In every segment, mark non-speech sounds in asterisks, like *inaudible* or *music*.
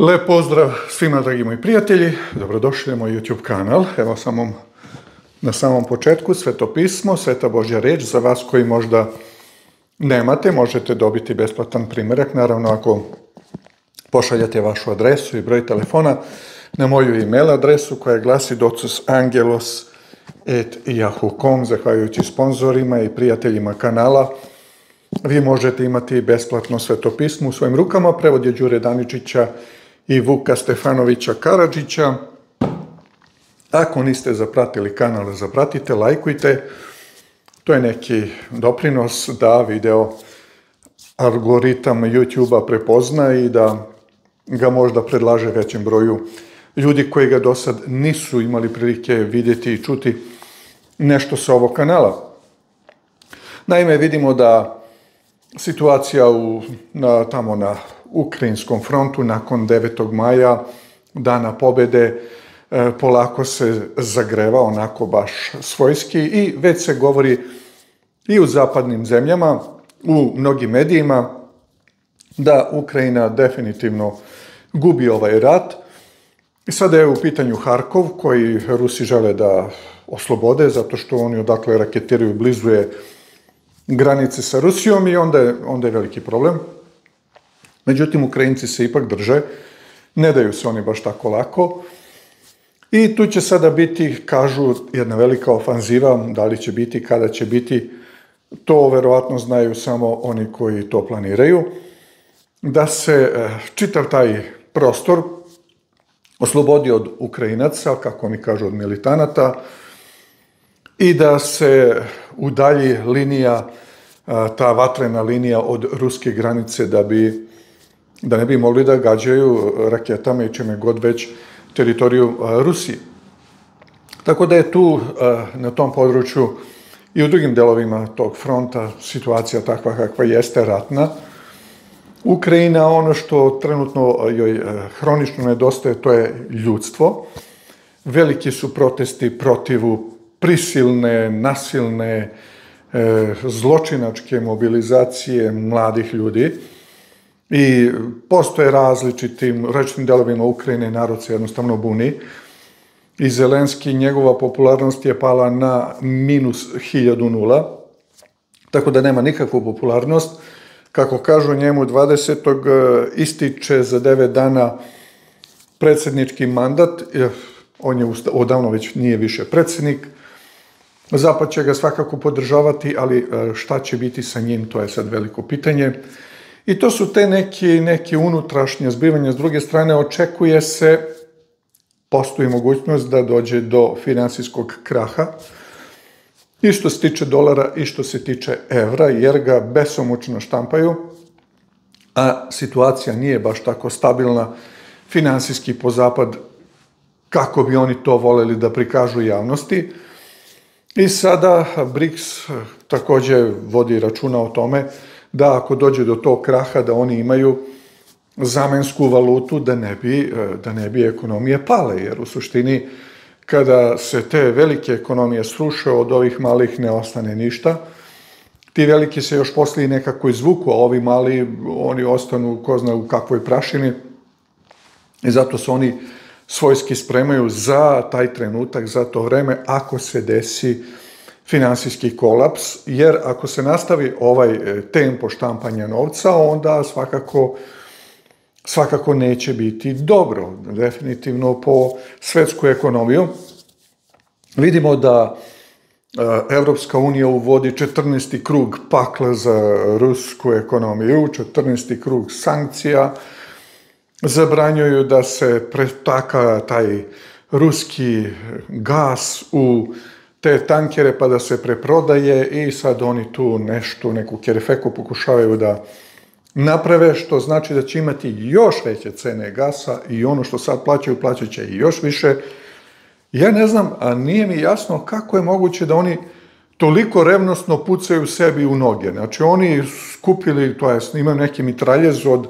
Lep pozdrav svima, dragi moji prijatelji. Dobrodošli na moj YouTube kanal. Evo samom, na samom početku Sveto pismo, Sveta Božja reč. Za vas koji možda nemate, možete dobiti besplatan primjerak. Naravno, ako pošaljate vašu adresu i broj telefona na moju e-mail adresu koja glasi docusangelos.yahoo.com zahvaljujući sponzorima i prijateljima kanala vi možete imati besplatno svetopismo u svojim rukama, prevod je Đure Daničića i Vuka Stefanovića Karadžića. Ako niste zapratili kanal, zapratite, lajkujte. To je neki doprinos da video algoritam YouTube-a prepozna i da ga možda predlaže većem broju ljudi koji ga do sad nisu imali prilike vidjeti i čuti nešto sa ovog kanala. Naime, vidimo da situacija u, na, tamo na Ukrajinskom frontu nakon 9. maja, dana pobede, e, polako se zagreva onako baš svojski i već se govori i u zapadnim zemljama, u mnogim medijima, da Ukrajina definitivno gubi ovaj rat. I sada je u pitanju Harkov, koji Rusi žele da oslobode, zato što oni odakle raketiraju blizu je granice sa Rusijom i onda je, onda je veliki problem. Međutim, Ukrajinci se ipak drže, ne daju se oni baš tako lako. I tu će sada biti, kažu, jedna velika ofanziva, da li će biti, kada će biti, to verovatno znaju samo oni koji to planiraju, da se eh, čitav taj prostor oslobodi od Ukrajinaca, kako mi kažu, od militanata, i da se udalji linija, eh, ta vatrena linija od ruske granice da bi da ne bi mogli da gađaju e, raketama i čime god već teritoriju e, Rusije. Tako da je tu e, na tom području i u drugim delovima tog fronta situacija takva kakva jeste ratna. Ukrajina, ono što trenutno joj hronično nedostaje, to je ljudstvo. Veliki su protesti protivu prisilne, nasilne, zločinačke mobilizacije mladih ljudi i postoje različitim rečnim delovima Ukrajine narod se jednostavno buni i Zelenski njegova popularnost je pala na minus hiljadu nula, tako da nema nikakvu popularnost. Kako kažu njemu, 20. E, ističe za 9 dana predsjednički mandat, e, on je odavno već nije više predsjednik, Zapad će ga svakako podržavati, ali e, šta će biti sa njim, to je sad veliko pitanje. I to su te neke, neke unutrašnje zbivanja. S druge strane, očekuje se, postoji mogućnost da dođe do finansijskog kraha, i što se tiče dolara, i što se tiče evra, jer ga besomučno štampaju, a situacija nije baš tako stabilna finansijski po zapad, kako bi oni to voleli da prikažu javnosti. I sada BRICS također vodi računa o tome da ako dođe do tog kraha da oni imaju zamensku valutu da ne bi, e, da ne bi ekonomije pale, jer u suštini kada se te velike ekonomije sruše od ovih malih ne ostane ništa, ti veliki se još poslije nekako izvuku, a ovi mali oni ostanu ko zna u kakvoj prašini. I zato su oni svojski spremaju za taj trenutak, za to vreme, ako se desi finansijski kolaps, jer ako se nastavi ovaj e, tempo štampanja novca, onda svakako svakako neće biti dobro, definitivno po svetsku ekonomiju. Vidimo da e, Evropska unija uvodi 14. krug pakla za rusku ekonomiju, 14. krug sankcija, zabranjuju da se pretaka taj ruski gas u te tankere pa da se preprodaje i sad oni tu nešto, neku kerefeku pokušavaju da naprave, što znači da će imati još veće cene gasa i ono što sad plaćaju, plaćat će i još više. Ja ne znam, a nije mi jasno kako je moguće da oni toliko revnosno pucaju sebi u noge. Znači oni skupili, to je, imaju neki mitraljez od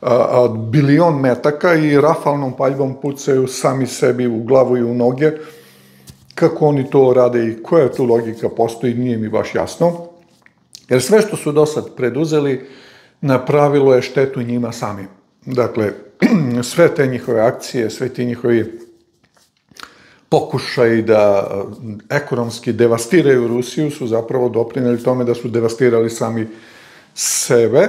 a, bilion metaka i rafalnom paljbom pucaju sami sebi u glavu i u noge. Kako oni to rade i koja tu logika postoji, nije mi baš jasno. Jer sve što su do sad preduzeli, napravilo je štetu njima samim. Dakle, *clears throat* sve te njihove akcije, sve ti njihovi pokušaj da eh, ekonomski devastiraju Rusiju su zapravo doprinjeli tome da su devastirali sami sebe,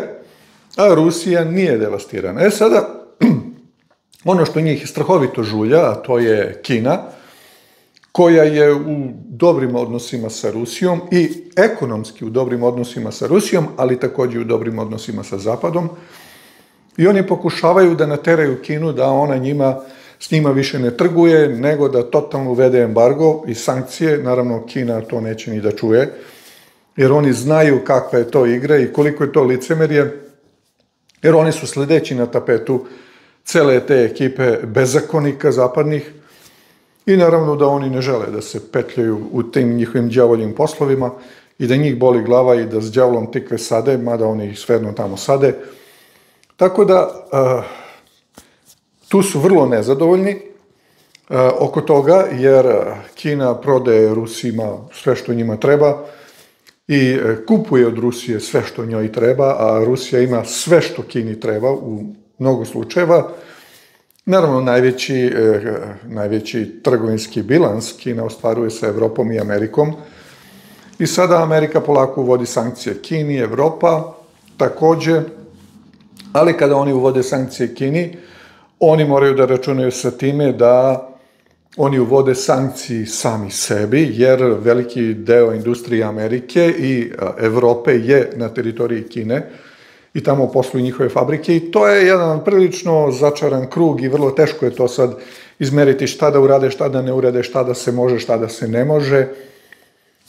a Rusija nije devastirana. E sada, *clears throat* ono što njih strahovito žulja, a to je Kina, koja je u dobrim odnosima sa Rusijom i ekonomski u dobrim odnosima sa Rusijom, ali također u dobrim odnosima sa Zapadom. I oni pokušavaju da nateraju Kinu da ona njima, s njima više ne trguje, nego da totalno uvede embargo i sankcije. Naravno, Kina to neće ni da čuje, jer oni znaju kakva je to igra i koliko je to licemerje, jer oni su sledeći na tapetu cele te ekipe bezakonika zapadnih, I naravno da oni ne žele da se petljaju u tim njihovim djavoljim poslovima i da njih boli glava i da s djavolom tikve sade, mada oni ih svejedno tamo sade. Tako da, uh, tu su vrlo nezadovoljni uh, oko toga, jer eh, Kina prodaje Rusima sve što njima treba i kupuje od Rusije sve što njoj treba, a Rusija ima sve što Kini treba u mnogo slučajeva, Naravno, najveći, eh, najveći trgovinski bilans Kina ostvaruje sa Evropom i Amerikom. I sada Amerika polako uvodi sankcije Kini, Evropa takođe, ali kada oni uvode sankcije Kini, oni moraju da računaju sa time da oni uvode sankcije sami sebi, jer veliki deo industrije Amerike i eh, Evrope je na teritoriji Kine, i tamo posluju njihove fabrike i to je jedan prilično začaran krug i vrlo teško je to sad izmeriti šta da urade, šta da ne urade, šta da se može, šta da se ne može.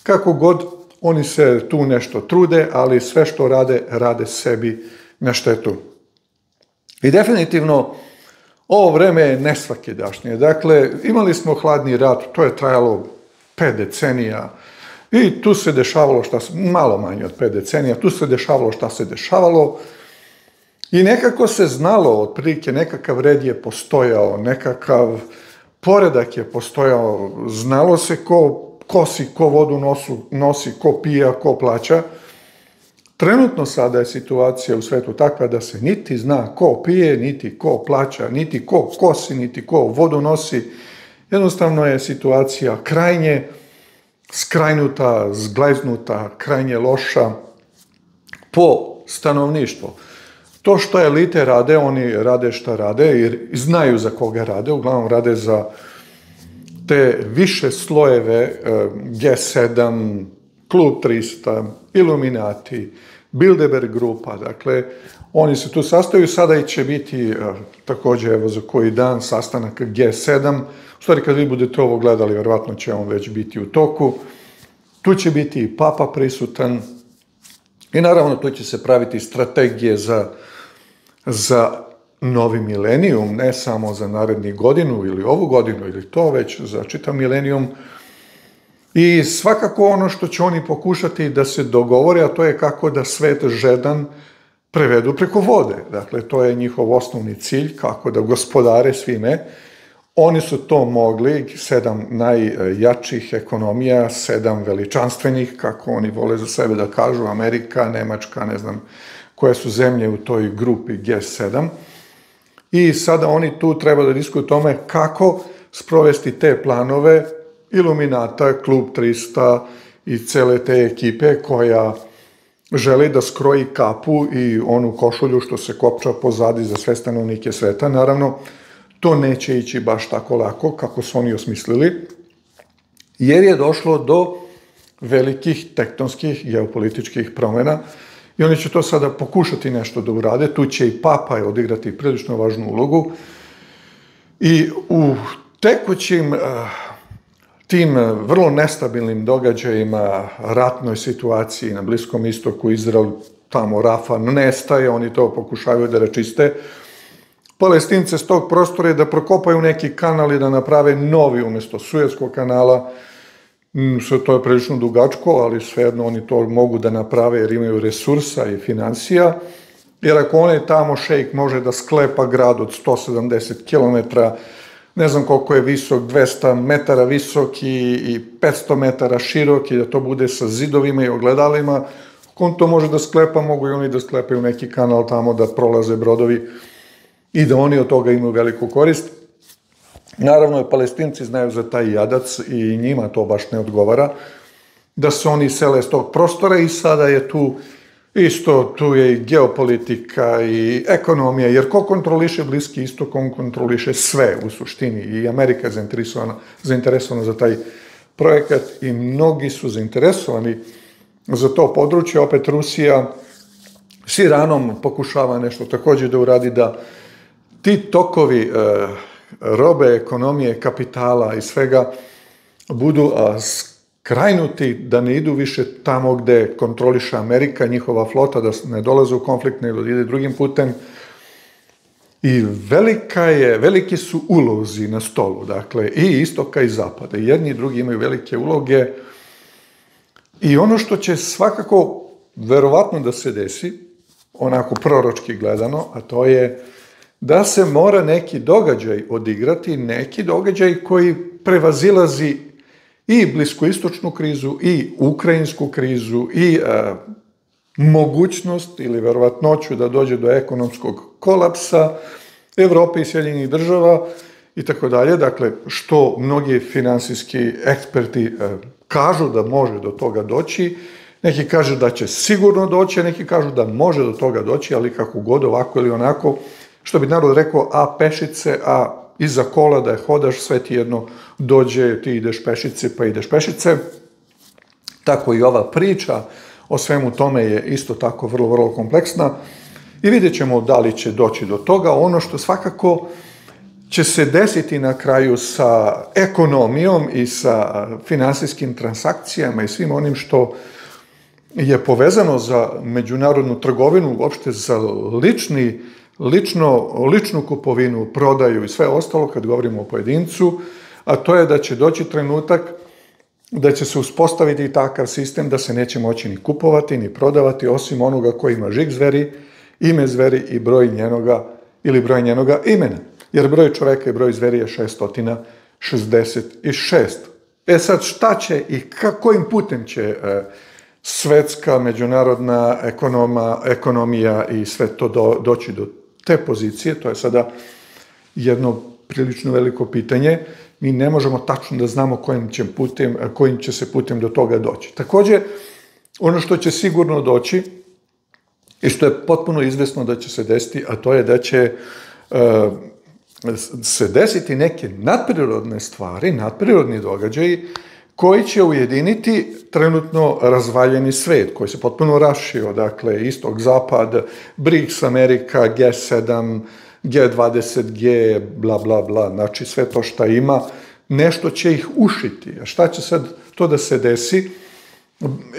Kako god, oni se tu nešto trude, ali sve što rade, rade sebi na štetu. I definitivno, ovo vreme je nesvakidašnje. Dakle, imali smo hladni rat, to je trajalo pet decenija, I tu se dešavalo šta se, malo manje od pet decenija, tu se dešavalo šta se dešavalo i nekako se znalo, otprilike nekakav red je postojao, nekakav poredak je postojao, znalo se ko kosi, ko vodu nosu, nosi, ko pija, ko plaća. Trenutno sada je situacija u svetu takva da se niti zna ko pije, niti ko plaća, niti ko kosi, niti ko vodu nosi. Jednostavno je situacija krajnje skrajnuta, zgleznuta, krajnje loša po stanovništvo. To što elite rade, oni rade šta rade jer znaju za koga rade, uglavnom rade za te više slojeve e, G7, Klub 300, Illuminati, Bilderberg grupa, dakle, oni se tu sastaju, sada i će biti e, također, evo, za koji dan sastanak G7, stvari, kad vi budete ovo gledali, verovatno će on već biti u toku. Tu će biti i papa prisutan i naravno tu će se praviti strategije za, za novi milenijum, ne samo za naredni godinu ili ovu godinu ili to već za čitav milenijum. I svakako ono što će oni pokušati da se dogovore, a to je kako da svet žedan prevedu preko vode. Dakle, to je njihov osnovni cilj, kako da gospodare svime, Oni su to mogli, sedam najjačih ekonomija, sedam veličanstvenih, kako oni vole za sebe da kažu, Amerika, Nemačka, ne znam koje su zemlje u toj grupi G7. I sada oni tu treba da diskuju tome kako sprovesti te planove Iluminata, Klub 300 i cele te ekipe koja želi da skroji kapu i onu košulju što se kopča pozadi za sve stanovnike sveta. Naravno, to neće ići baš tako lako kako su oni osmislili, jer je došlo do velikih tektonskih geopolitičkih promjena i oni će to sada pokušati nešto da urade. Tu će i papa odigrati prilično važnu ulogu i u tekućim uh, tim vrlo nestabilnim događajima, ratnoj situaciji na Bliskom istoku, Izrael tamo Rafa nestaje, oni to pokušavaju da rečiste, palestince s tog prostora je da prokopaju neki kanal i da naprave novi umjesto Sujetskog kanala. Mm, sve to je prilično dugačko, ali svejedno oni to mogu da naprave jer imaju resursa i financija. Jer ako onaj tamo šejk može da sklepa grad od 170 km, ne znam koliko je visok, 200 metara visok i, i 500 metara širok i da to bude sa zidovima i ogledalima, ako on to može da sklepa, mogu i oni da sklepaju neki kanal tamo da prolaze brodovi i da oni od toga imaju veliku korist. Naravno, i palestinci znaju za taj jadac i njima to baš ne odgovara, da se oni sele s tog prostora i sada je tu isto, tu je i geopolitika i ekonomija, jer ko kontroliše Bliski istok, on kontroliše sve u suštini i Amerika je zainteresovana, zainteresovana za taj projekat i mnogi su zainteresovani za to područje. Opet Rusija s Iranom pokušava nešto također da uradi da ti tokovi e, robe, ekonomije, kapitala i svega budu a, skrajnuti, da ne idu više tamo gde kontroliša Amerika, njihova flota, da ne dolaze u konflikt, nego da ide drugim putem. I velika je, veliki su ulozi na stolu, dakle, i istoka i zapada. Jedni i drugi imaju velike uloge. I ono što će svakako verovatno da se desi, onako proročki gledano, a to je da se mora neki događaj odigrati, neki događaj koji prevazilazi i bliskoistočnu krizu, i ukrajinsku krizu, i a, mogućnost ili verovatnoću da dođe do ekonomskog kolapsa Evrope i Sjedinjenih država i tako dalje. Dakle, što mnogi finansijski eksperti a, kažu da može do toga doći, neki kažu da će sigurno doći, neki kažu da može do toga doći, ali kako god ovako ili onako, što bi narod rekao, a pešice, a iza kola da je hodaš, sve ti jedno dođe, ti ideš pešice, pa ideš pešice. Tako i ova priča o svemu tome je isto tako vrlo, vrlo kompleksna. I vidjet ćemo da li će doći do toga. Ono što svakako će se desiti na kraju sa ekonomijom i sa finansijskim transakcijama i svim onim što je povezano za međunarodnu trgovinu, uopšte za lični lično, ličnu kupovinu, prodaju i sve ostalo kad govorimo o pojedincu, a to je da će doći trenutak da će se uspostaviti takav sistem da se neće moći ni kupovati, ni prodavati, osim onoga koji ima žig zveri, ime zveri i broj njenoga ili broj njenoga imena. Jer broj čoveka i broj zveri je 666. E sad, šta će i kakvim putem će e, svetska, međunarodna ekonoma, ekonomija i sve to do, doći do te pozicije, to je sada jedno prilično veliko pitanje, mi ne možemo tačno da znamo kojim će, putem, kojim će se putem do toga doći. Takođe, ono što će sigurno doći i što je potpuno izvesno da će se desiti, a to je da će uh, se desiti neke nadprirodne stvari, nadprirodni događaji, koji će ujediniti trenutno razvaljeni svet, koji se potpuno rašio, dakle, istog zapad, BRICS, Amerika, G7, G20, G, bla, bla, bla, znači sve to što ima, nešto će ih ušiti. A šta će sad to da se desi?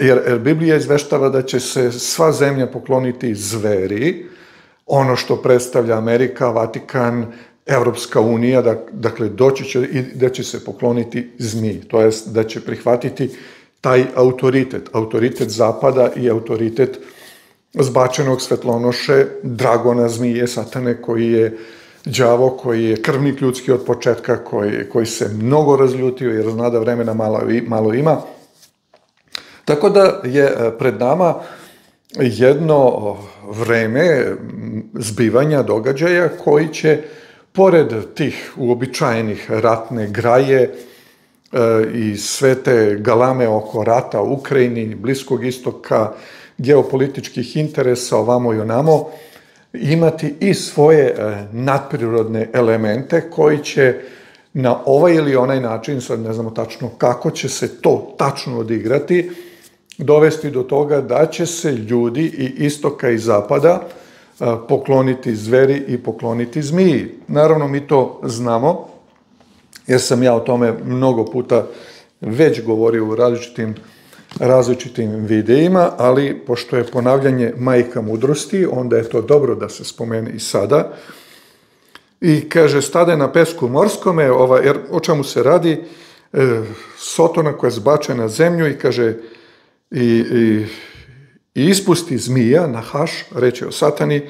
Jer, jer Biblija izveštava da će se sva zemlja pokloniti zveri, ono što predstavlja Amerika, Vatikan, Evropska unija, dakle, doći će i da će se pokloniti zmiji, to jest da će prihvatiti taj autoritet, autoritet zapada i autoritet zbačenog svetlonoše, dragona zmije, satane, koji je đavo, koji je krvnik ljudski od početka, koji, koji se mnogo razljutio jer zna da vremena malo, malo ima. Tako da je e, pred nama jedno vreme zbivanja događaja koji će pored tih uobičajenih ratne graje e, i sve te galame oko rata u Ukrajini, Bliskog istoka, geopolitičkih interesa ovamo i onamo, imati i svoje e, nadprirodne elemente koji će na ovaj ili onaj način, sad ne znamo tačno kako će se to tačno odigrati, dovesti do toga da će se ljudi i istoka i zapada pokloniti zveri i pokloniti zmiji. Naravno, mi to znamo, jer sam ja o tome mnogo puta već govorio u različitim, različitim videima, ali pošto je ponavljanje majka mudrosti, onda je to dobro da se spomene i sada. I kaže, stade na pesku morskome, ova, jer o čemu se radi, e, sotona koja je zbačena na zemlju i kaže, i, i i ispusti zmija na haš, reče o satani,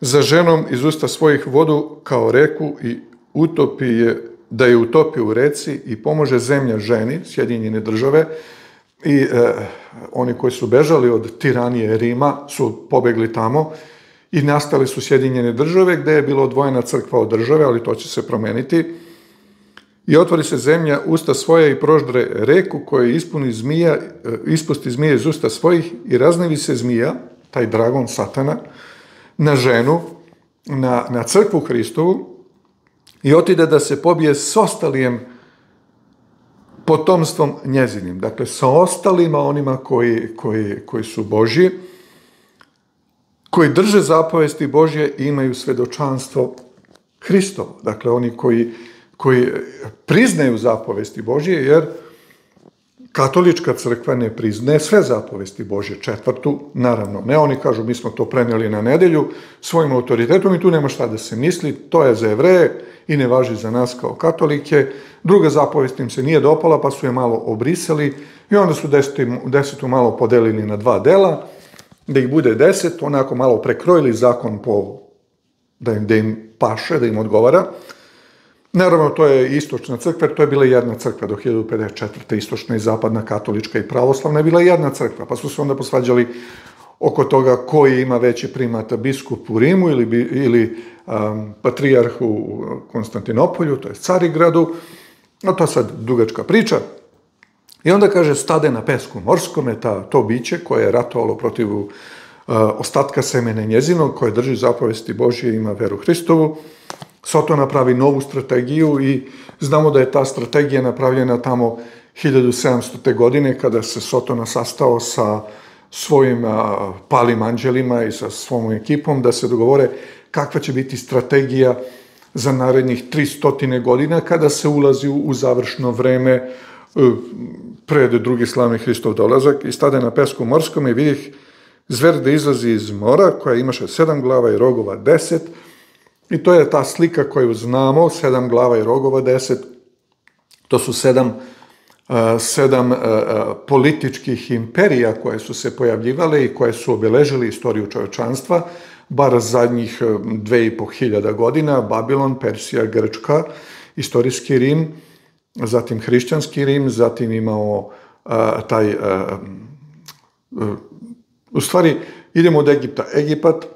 za ženom iz usta svojih vodu kao reku i utopi je, da je utopi u reci i pomože zemlja ženi, sjedinjene države, i e, oni koji su bežali od tiranije Rima su pobegli tamo i nastale su Sjedinjene države gdje je bilo odvojena crkva od države, ali to će se promeniti. I otvori se zemlja usta svoja i proždre reku koju ispuni zmija, e, ispusti zmije iz usta svojih i raznevi se zmija, taj dragon satana, na ženu, na, na crkvu Hristovu i otide da se pobije s ostalijem potomstvom njezinim. Dakle, sa ostalima onima koji, koji, koji su Božji, koji drže zapovesti Božje i imaju svedočanstvo Hristovo. Dakle, oni koji, koji priznaju zapovesti Božje, jer katolička crkva ne priznaje sve zapovesti Božje, četvrtu, naravno. Ne, oni kažu, mi smo to prenijeli na nedelju svojim autoritetom i tu nema šta da se misli, to je za evreje i ne važi za nas kao katolike. Druga zapovest im se nije dopala, pa su je malo obrisali i onda su desetu, desetu malo podelili na dva dela, da ih bude deset, onako malo prekrojili zakon po, da im, da im paše, da im odgovara. Naravno, to je istočna crkva, to je bila jedna crkva do 1054. Istočna i zapadna, katolička i pravoslavna je bila jedna crkva, pa su se onda posvađali oko toga koji ima veći primat, biskup u Rimu ili, ili um, patrijarh u Konstantinopolju, to je Carigradu, no to je sad dugačka priča. I onda kaže, stade na pesku morskome, ta, to biće koje je ratovalo protiv uh, ostatka semene njezinog, koje drži zapovesti Božje, ima veru Hristovu, Soto napravi novu strategiju i znamo da je ta strategija napravljena tamo 1700. godine kada se Sotona sastao sa svojim a, palim anđelima i sa svom ekipom da se dogovore kakva će biti strategija za narednih 300 godina kada se ulazi u, u završno vreme e, pred drugi slavni Hristov dolazak i stade na pesku morskom i vidih zver da izlazi iz mora koja imaše sedam glava i rogova deset I to je ta slika koju znamo, sedam glava i rogova, deset, to su sedam, uh, sedam uh, političkih imperija koje su se pojavljivale i koje su obeležili istoriju čovječanstva, bar zadnjih dve i po hiljada godina, Babilon, Persija, Grčka, istorijski Rim, zatim hrišćanski Rim, zatim imao taj, u stvari, idemo od Egipta. Egipat,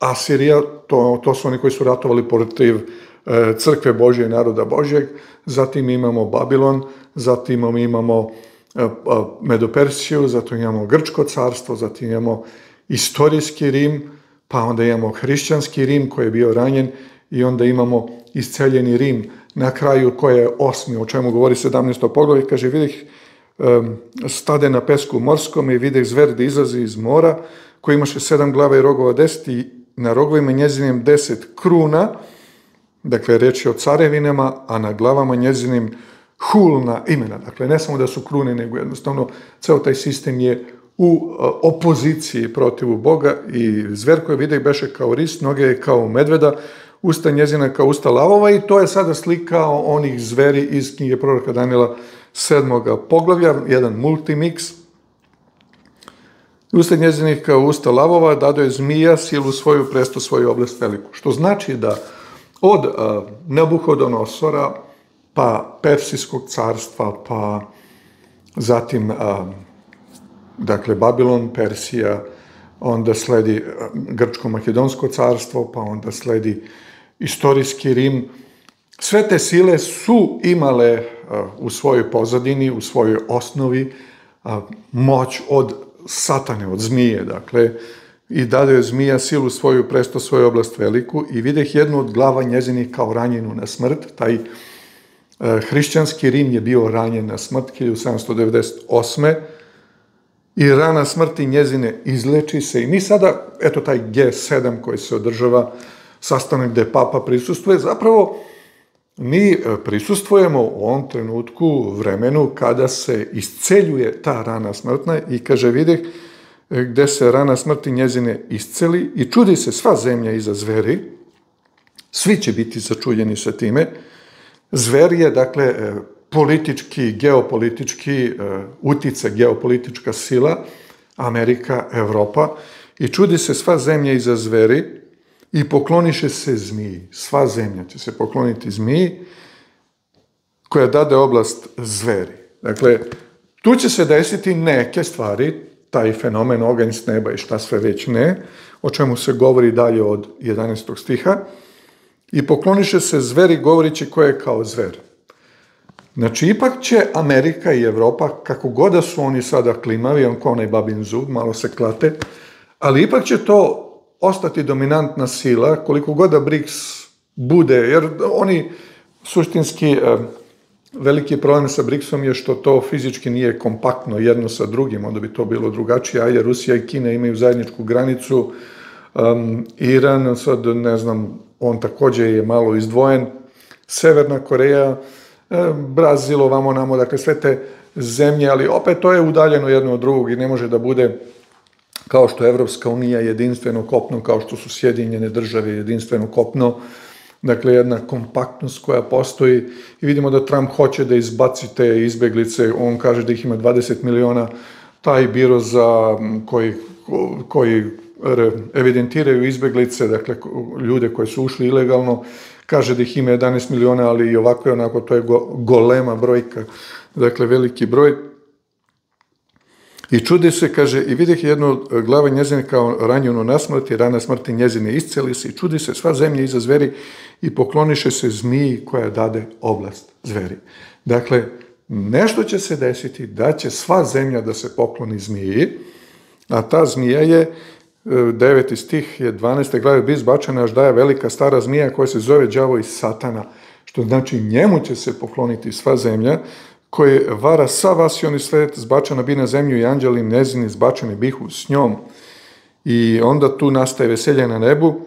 Asirija, to, to su oni koji su ratovali protiv e, crkve Božje i naroda Božjeg, zatim imamo Babilon, zatim imamo e, pa, Medopersiju, zatim imamo Grčko carstvo, zatim imamo istorijski Rim, pa onda imamo hrišćanski Rim koji je bio ranjen i onda imamo isceljeni Rim na kraju koje je osmi, o čemu govori 17. poglavlje, kaže vidih stade na pesku morskom i vidih zver da izlazi iz mora koji imaše sedam glava i rogova deseti na rogovima njezinim deset kruna, dakle reč je o carevinama, a na glavama njezinim hulna imena. Dakle, ne samo da su krune, nego jednostavno ceo taj sistem je u e, opoziciji protivu Boga i zver koje vide beše kao ris, noge je kao medveda, usta njezina kao usta lavova i to je sada slika onih zveri iz knjige proroka Danila sedmoga poglavlja, jedan I Usta njezinih kao usta lavova dado je zmija silu svoju presto svoju oblast veliku. Što znači da od uh, Nebuhodonosora pa Persijskog carstva pa zatim uh, dakle Babilon, Persija, onda sledi Grčko-Makedonsko carstvo, pa onda sledi istorijski Rim. Sve te sile su imale uh, u svojoj pozadini, u svojoj osnovi uh, moć od satane, od zmije, dakle, i dade je zmija silu svoju, presto svoju oblast veliku i videh jednu od glava njezinih kao ranjenu na smrt. Taj e, hrišćanski Rim je bio ranjen na smrt 1798. I rana smrti njezine izleči se i mi sada, eto taj G7 koji se održava, sastanak gde papa prisustuje, zapravo mi e, prisustvujemo u ovom trenutku, vremenu, kada se isceljuje ta rana smrtna i kaže, vidi, e, gde se rana smrti njezine isceli i čudi se sva zemlja iza zveri, svi će biti začuljeni sa time. Zver je, dakle, e, politički, geopolitički utice, geopolitička sila, Amerika, Evropa, i čudi se sva zemlja iza zveri, i pokloniše se zmiji. Sva zemlja će se pokloniti zmiji koja dade oblast zveri. Dakle, tu će se desiti neke stvari, taj fenomen oganj s neba i šta sve već ne, o čemu se govori dalje od 11. stiha, i pokloniše se zveri govorići koje je kao zver. Znači, ipak će Amerika i Evropa, kako god da su oni sada klimavi, on kao onaj babin zub, malo se klate, ali ipak će to ostati dominantna sila, koliko god da BRICS bude, jer oni suštinski eh, veliki problem sa BRICS-om je što to fizički nije kompaktno jedno sa drugim, onda bi to bilo drugačije, ajde, Rusija i Kina imaju zajedničku granicu, um, Iran, sad ne znam, on također je malo izdvojen, Severna Koreja, eh, Brazil, ovamo namo, dakle sve te zemlje, ali opet to je udaljeno jedno od drugog i ne može da bude kao što je Evropska unija jedinstveno kopno, kao što su Sjedinjene države jedinstveno kopno, dakle jedna kompaktnost koja postoji. I vidimo da Trump hoće da izbaci te izbeglice, on kaže da ih ima 20 miliona, taj biro za koji, koji evidentiraju izbeglice, dakle ljude koji su ušli ilegalno, kaže da ih ima 11 miliona, ali i ovako je onako, to je go, golema brojka, dakle veliki broj. I čudi se, kaže, i vidih jednu e, glava njezine kao ranjenu na smrti, rana smrti njezine isceli se i čudi se sva zemlja iza zveri i pokloniše se zmiji koja dade oblast zveri. Dakle, nešto će se desiti da će sva zemlja da se pokloni zmiji, a ta zmija je e, deveti stih je 12. glave bi izbačena až daje velika stara zmija koja se zove đavo i satana, što znači njemu će se pokloniti sva zemlja, koje vara sa vas i oni svet zbačena bi na zemlju i anđeli njezini zbačeni bihu s njom. I onda tu nastaje veselje na nebu,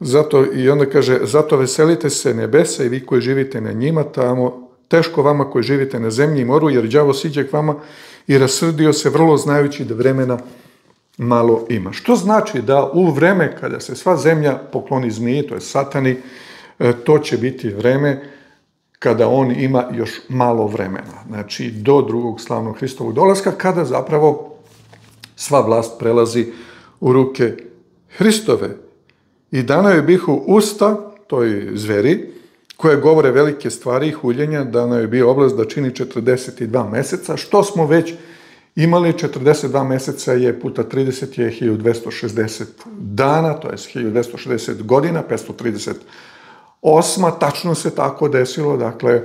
zato, i onda kaže, zato veselite se nebesa i vi koji živite na njima tamo, teško vama koji živite na zemlji i moru, jer đavo siđe k vama i rasrdio se vrlo znajući da vremena malo ima. Što znači da u vreme kada se sva zemlja pokloni zmiji, to je satani, e, to će biti vreme kada on ima još malo vremena. Znači, do drugog slavnog Hristovog dolaska, kada zapravo sva vlast prelazi u ruke Hristove. I dana je bihu usta, toj zveri, koje govore velike stvari i huljenja, dana je bio oblast da čini 42 meseca, što smo već imali 42 meseca je puta 30 je 1260 dana, to je 1260 godina, Osma, Tačno se tako desilo, dakle,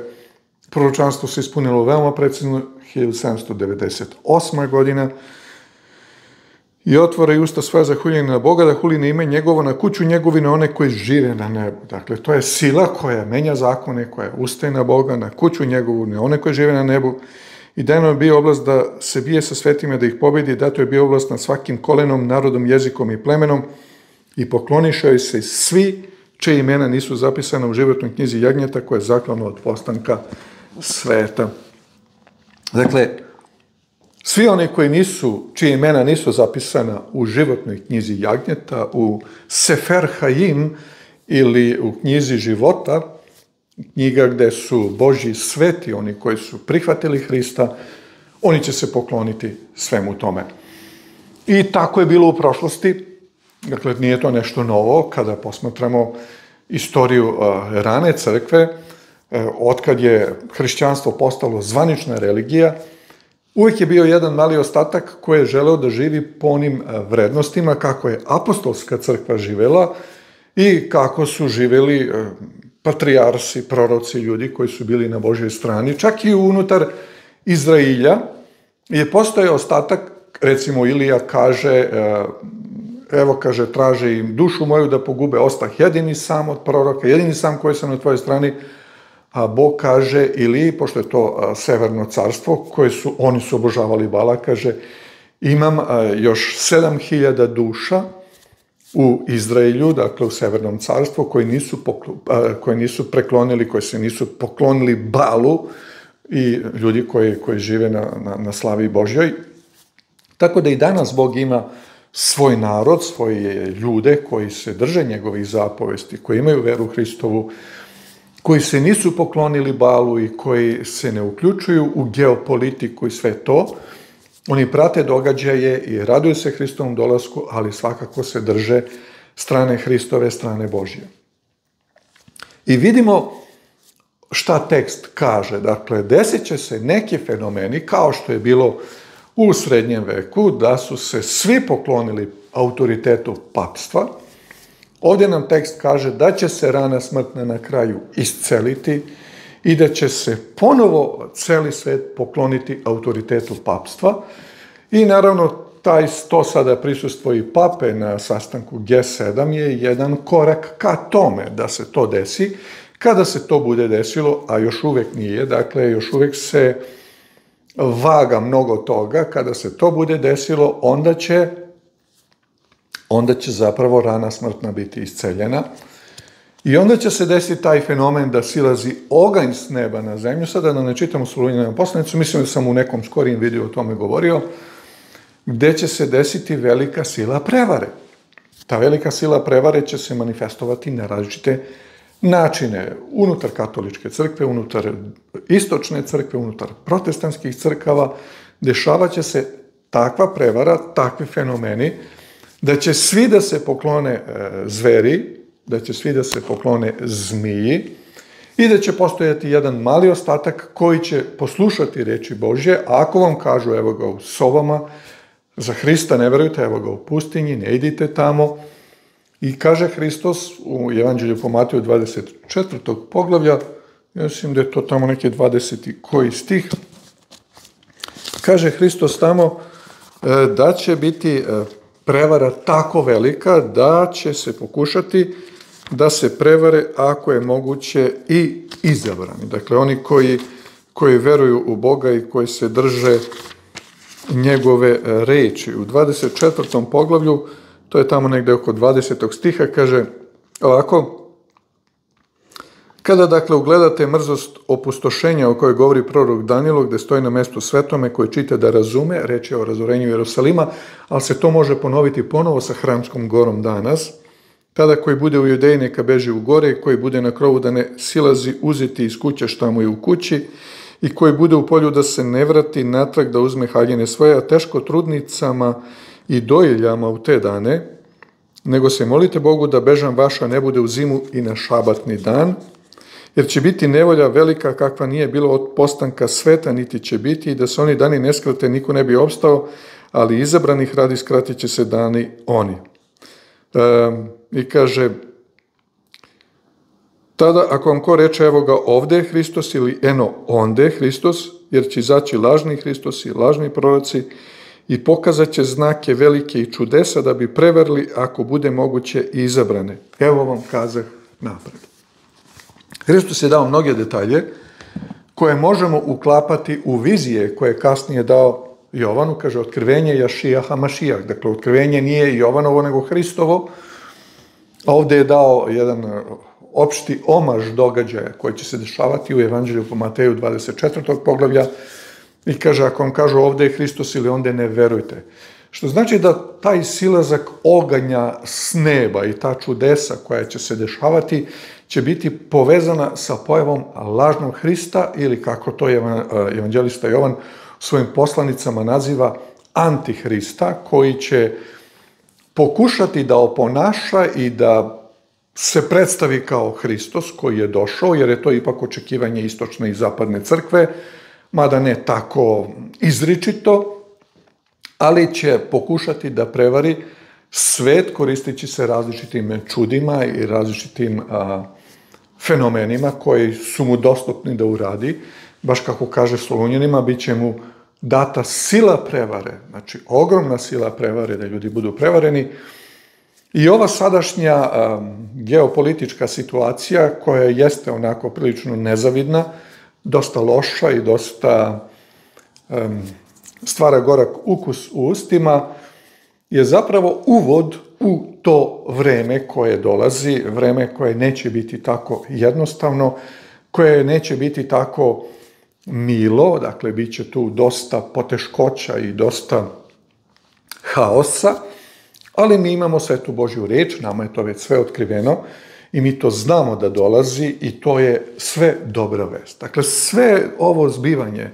proročanstvo se ispunilo veoma precizno 1798. godina i otvore i usta sva za huljenje na Boga, da hulina ime njegovo, na kuću njegovine one koji žive na nebu. Dakle, to je sila koja menja zakone, koja ustaje na Boga, na kuću njegovu, ne one koji žive na nebu, I dano je bio oblast da se bije sa svetima, da ih pobedi, dato je bio oblast nad svakim kolenom, narodom, jezikom i plemenom i poklonišaju se svi čije imena nisu zapisane u životnoj knjizi Jagnjeta koja je zaklano od postanka sveta. Dakle, svi oni koji nisu, čije imena nisu zapisana u životnoj knjizi Jagnjeta, u Sefer Haim ili u knjizi života, knjiga gde su Boži sveti, oni koji su prihvatili Hrista, oni će se pokloniti svemu tome. I tako je bilo u prošlosti, dakle nije to nešto novo, kada posmatramo istoriju uh, rane crkve, uh, otkad je hrišćanstvo postalo zvanična religija, uvijek je bio jedan mali ostatak koji je želeo da živi po onim uh, vrednostima kako je apostolska crkva živela i kako su živeli uh, patrijarsi, proroci, ljudi koji su bili na Božoj strani, čak i unutar Izrailja je postoje ostatak, recimo Ilija kaže, evo kaže, traže im dušu moju da pogube, ostah jedini sam od proroka, jedini sam koji sam na tvojoj strani, a Bog kaže ili, pošto je to a, severno carstvo, koje su, oni su obožavali Bala, kaže, imam a, još 7000 duša, u Izraelju, dakle u Severnom carstvu, koji nisu, poklu, koji nisu preklonili, koji se nisu poklonili Balu i ljudi koji, koji žive na, na, na slavi Božjoj. Tako da i danas Bog ima svoj narod, svoje ljude koji se drže njegovih zapovesti, koji imaju veru Hristovu, koji se nisu poklonili Balu i koji se ne uključuju u geopolitiku i sve to, Oni prate događaje i raduju se Hristovom dolasku, ali svakako se drže strane Hristove, strane Božje. I vidimo šta tekst kaže. Dakle, desit će se neki fenomeni, kao što je bilo u srednjem veku, da su se svi poklonili autoritetu papstva. Ovdje nam tekst kaže da će se rana smrtna na kraju isceliti i da će se ponovo celi svet pokloniti autoritetu papstva. I naravno, taj to sada prisustvo i pape na sastanku G7 je jedan korak ka tome da se to desi. Kada se to bude desilo, a još uvek nije, dakle, još uvek se vaga mnogo toga, kada se to bude desilo, onda će, onda će zapravo rana smrtna biti isceljena. I onda će se desiti taj fenomen da silazi oganj s neba na zemlju. Sada da ne čitamo Solunjenu poslanicu, mislim da sam u nekom skorijim videu o tome govorio, gde će se desiti velika sila prevare. Ta velika sila prevare će se manifestovati na različite načine načine unutar katoličke crkve, unutar istočne crkve, unutar protestantskih crkava, dešavaće se takva prevara, takvi fenomeni, da će svi da se poklone e, zveri, da će svi da se poklone zmiji i da će postojati jedan mali ostatak koji će poslušati reči Božje, a ako vam kažu evo ga u sovama, za Hrista ne verujte, evo ga u pustinji, ne idite tamo, I kaže Hristos u Evanđelju po Mateju 24. poglavlja, ja mislim da je to tamo neki 20. koji stih, kaže Hristos tamo e, da će biti e, prevara tako velika da će se pokušati da se prevare ako je moguće i izabrani. Dakle, oni koji, koji veruju u Boga i koji se drže njegove e, reči. U 24. poglavlju to je tamo negde oko 20. stiha, kaže ovako, Kada dakle ugledate mrzost opustošenja o kojoj govori prorok Danilo, gde stoji na mestu svetome koji čita da razume, reče o razorenju Jerusalima, ali se to može ponoviti ponovo sa hramskom gorom danas, tada koji bude u judeji neka beži u gore, koji bude na krovu da ne silazi uzeti iz kuće šta mu je u kući, i koji bude u polju da se ne vrati natrag da uzme haljine svoje, a teško trudnicama i dojeljama u te dane, nego se molite Bogu da bežan vaša ne bude u zimu i na šabatni dan, jer će biti nevolja velika kakva nije bilo od postanka sveta, niti će biti i da se oni dani ne skrate, niko ne bi opstao, ali izabranih radi skratit će se dani oni. E, I kaže, tada ako vam ko reče evo ga ovde je Hristos ili eno onde je Hristos, jer će izaći lažni Hristos i lažni proroci, i pokazat će znake velike i čudesa da bi preverli ako bude moguće i izabrane. Evo vam kazah napred. Hristus je dao mnoge detalje koje možemo uklapati u vizije koje je kasnije dao Jovanu, kaže otkrivenje Jašija Hamašijah. Dakle, otkrivenje nije Jovanovo nego Hristovo. A ovde je dao jedan eh, opšti omaž događaja koji će se dešavati u Evanđelju po Mateju 24. poglavlja, I kaže, ako vam kažu ovde je Hristos ili onda ne verujte. Što znači da taj silazak oganja s neba i ta čudesa koja će se dešavati će biti povezana sa pojavom lažnog Hrista ili kako to je evanđelista Jovan svojim poslanicama naziva antihrista koji će pokušati da oponaša i da se predstavi kao Hristos koji je došao, jer je to ipak očekivanje istočne i zapadne crkve, mada ne tako izričito, ali će pokušati da prevari svet koristeći se različitim čudima i različitim a, fenomenima koji su mu dostupni da uradi. Baš kako kaže Solunjanima, bit će mu data sila prevare, znači ogromna sila prevare da ljudi budu prevareni. I ova sadašnja a, geopolitička situacija koja jeste onako prilično nezavidna, dosta loša i dosta um, stvara gorak ukus u ustima, je zapravo uvod u to vreme koje dolazi, vreme koje neće biti tako jednostavno, koje neće biti tako milo, dakle, bit će tu dosta poteškoća i dosta haosa, ali mi imamo svetu Božju reč, nama je to već sve otkriveno, i mi to znamo da dolazi i to je sve dobra vest. Dakle, sve ovo zbivanje,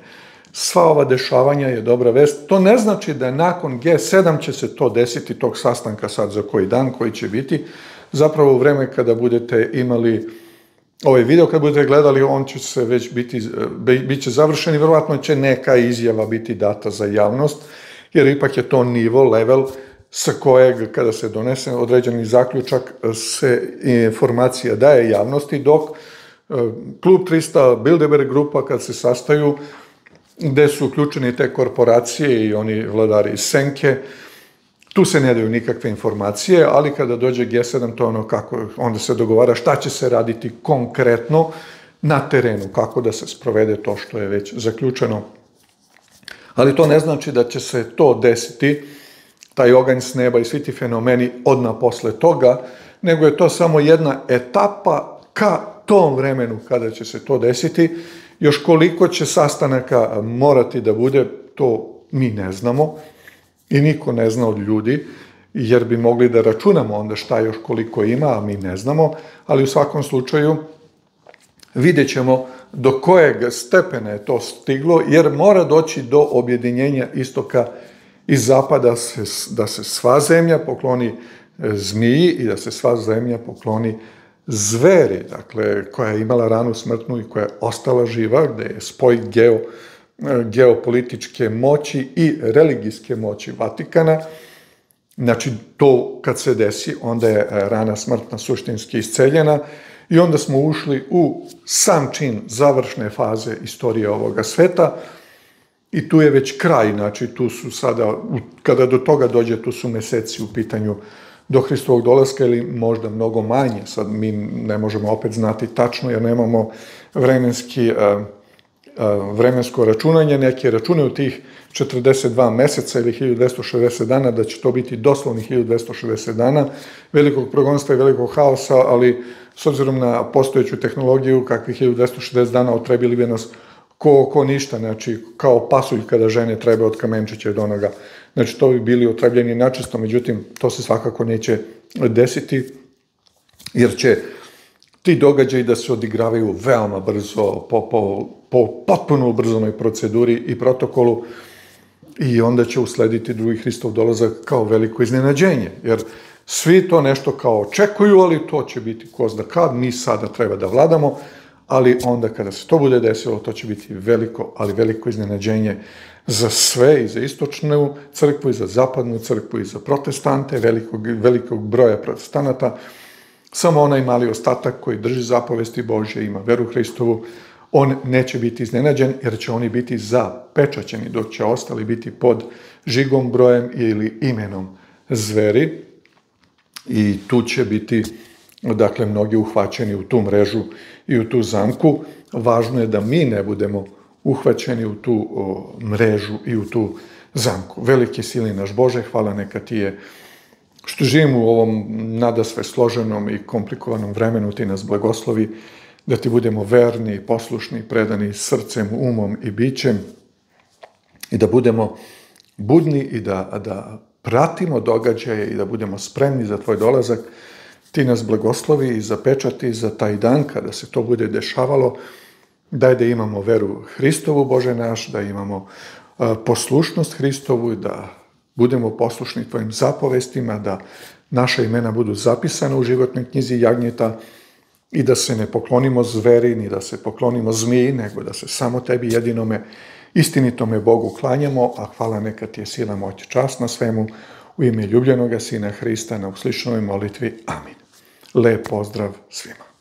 sva ova dešavanja je dobra vest. To ne znači da nakon G7 će se to desiti, tog sastanka sad za koji dan koji će biti, zapravo u vreme kada budete imali ovaj video kad budete gledali, on će se već biti, eh, bit će završen i vjerovatno će neka izjava biti data za javnost, jer ipak je to nivo, level, sa kojeg, kada se donese određeni zaključak, se informacija daje javnosti, dok e, Klub 300, Bilderberg grupa, kad se sastaju, gde su uključeni te korporacije i oni vladari iz Senke, tu se ne daju nikakve informacije, ali kada dođe G7, to ono kako, onda se dogovara šta će se raditi konkretno na terenu, kako da se sprovede to što je već zaključeno. Ali to ne znači da će se to desiti, taj oganj s neba i svi ti fenomeni odna posle toga, nego je to samo jedna etapa ka tom vremenu kada će se to desiti. Još koliko će sastanaka morati da bude, to mi ne znamo i niko ne zna od ljudi, jer bi mogli da računamo onda šta još koliko ima, a mi ne znamo, ali u svakom slučaju vidjet ćemo do kojeg stepena je to stiglo, jer mora doći do objedinjenja istoka iz zapada se, da se sva zemlja pokloni e, zmiji i da se sva zemlja pokloni zveri, dakle, koja je imala ranu smrtnu i koja je ostala živa, gde je spoj geo, e, geopolitičke moći i religijske moći Vatikana. Znači, to kad se desi, onda je e, rana smrtna suštinski isceljena i onda smo ušli u sam čin završne faze istorije ovoga sveta, I tu je već kraj, znači tu su sada, kada do toga dođe, tu su meseci u pitanju do Hristovog dolaska ili možda mnogo manje. Sad mi ne možemo opet znati tačno jer nemamo vremenski, eh, eh, vremensko računanje. Neki u tih 42 meseca ili 1260 dana, da će to biti doslovni 1260 dana velikog progonstva i velikog haosa, ali s obzirom na postojeću tehnologiju, kakvih 1260 dana otrebili bi nas ko, ko ništa, znači kao pasulj kada žene treba od kamenčića do onoga. Znači to bi bili otrebljeni načisto, međutim to se svakako neće desiti, jer će ti događaji da se odigravaju veoma brzo, po, po, po potpuno ubrzanoj proceduri i protokolu, i onda će uslediti drugi Hristov dolazak kao veliko iznenađenje, jer svi to nešto kao očekuju, ali to će biti ko zna kad, mi sada treba da vladamo, ali onda kada se to bude desilo, to će biti veliko, ali veliko iznenađenje za sve, i za istočnu crkvu, i za zapadnu crkvu, i za protestante, velikog, velikog broja protestanata. Samo onaj mali ostatak koji drži zapovesti Božje, ima veru Hristovu, on neće biti iznenađen, jer će oni biti zapečaćeni, dok će ostali biti pod žigom brojem ili imenom zveri. I tu će biti dakle, mnogi uhvaćeni u tu mrežu i u tu zamku. Važno je da mi ne budemo uhvaćeni u tu o, mrežu i u tu zamku. Velike sili naš Bože, hvala neka ti je što živimo u ovom nada sve složenom i komplikovanom vremenu, ti nas blagoslovi, da ti budemo verni, poslušni, predani srcem, umom i bićem i da budemo budni i da, da pratimo događaje i da budemo spremni za tvoj dolazak, ti nas blagoslovi i zapečati za taj dan kada se to bude dešavalo, daj da imamo veru Hristovu, Bože naš, da imamo poslušnost Hristovu, da budemo poslušni tvojim zapovestima, da naša imena budu zapisane u životnoj knjizi Jagnjeta i da se ne poklonimo zveri, ni da se poklonimo zmiji, nego da se samo tebi jedinome istinitome Bogu klanjamo, a hvala neka ti je sila moć čast na svemu, u ime ljubljenoga Sina Hrista na uslišnoj molitvi. Amin. Lep pozdrav svima.